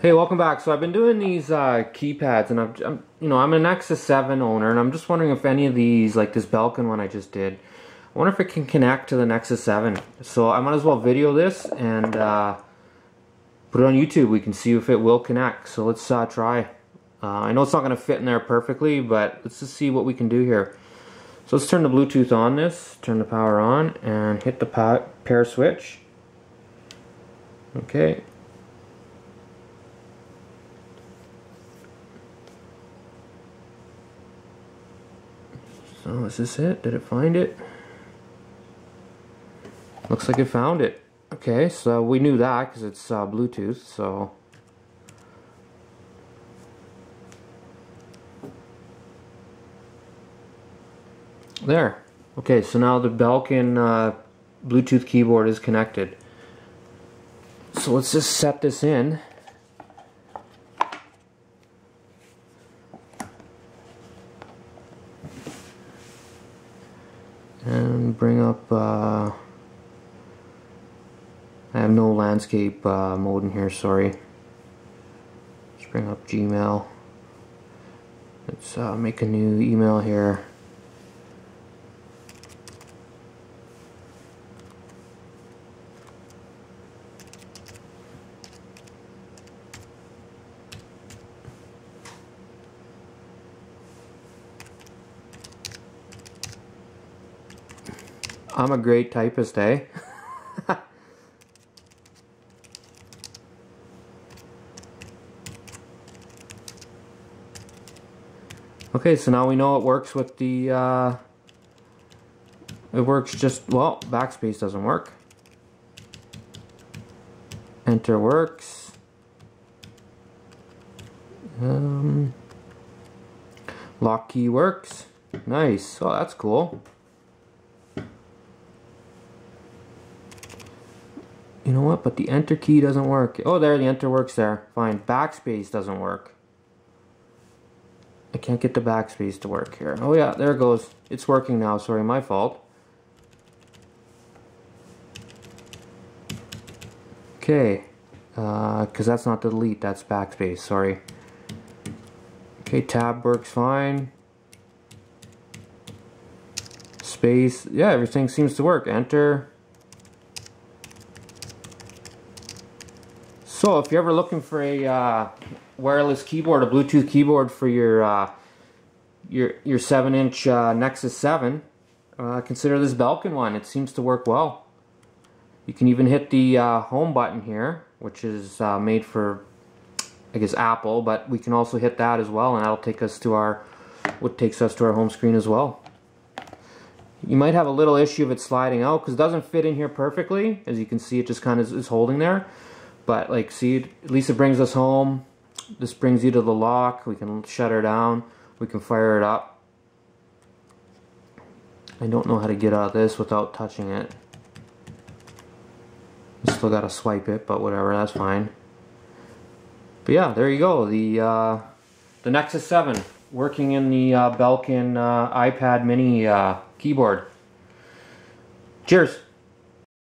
Hey, welcome back. So I've been doing these uh, keypads, and I'm, I'm, you know, I'm an Nexus 7 owner, and I'm just wondering if any of these, like this Belkin one I just did, I wonder if it can connect to the Nexus 7. So I might as well video this and uh, put it on YouTube. We can see if it will connect. So let's uh, try. Uh, I know it's not going to fit in there perfectly, but let's just see what we can do here. So let's turn the Bluetooth on this, turn the power on, and hit the pair switch. Okay, So is this it? Did it find it? Looks like it found it. Okay, so we knew that because it's uh, Bluetooth, so... There. Okay, so now the Belkin uh, Bluetooth keyboard is connected. So let's just set this in. And bring up uh, I have no landscape uh, mode in here sorry. Let's bring up Gmail. Let's uh, make a new email here I'm a great typist, eh? okay, so now we know it works with the, uh, it works just, well, backspace doesn't work. Enter works. Um, lock key works. Nice. Oh, that's cool. You know what? But the enter key doesn't work. Oh, there, the enter works there. Fine. Backspace doesn't work. I can't get the backspace to work here. Oh yeah, there it goes. It's working now. Sorry, my fault. Okay. Because uh, that's not delete, that's backspace. Sorry. Okay, tab works fine. Space. Yeah, everything seems to work. Enter. So if you're ever looking for a uh, wireless keyboard, a Bluetooth keyboard for your uh, your your seven inch uh, Nexus 7, uh, consider this Belkin one. It seems to work well. You can even hit the uh, home button here, which is uh, made for I guess Apple, but we can also hit that as well, and that'll take us to our what takes us to our home screen as well. You might have a little issue of it sliding out because it doesn't fit in here perfectly. As you can see, it just kind of is holding there. But like, see, at least it brings us home. This brings you to the lock. We can shut her down. We can fire it up. I don't know how to get out of this without touching it. Still gotta swipe it, but whatever, that's fine. But yeah, there you go. The uh, the Nexus 7 working in the uh, Belkin uh, iPad mini uh, keyboard. Cheers.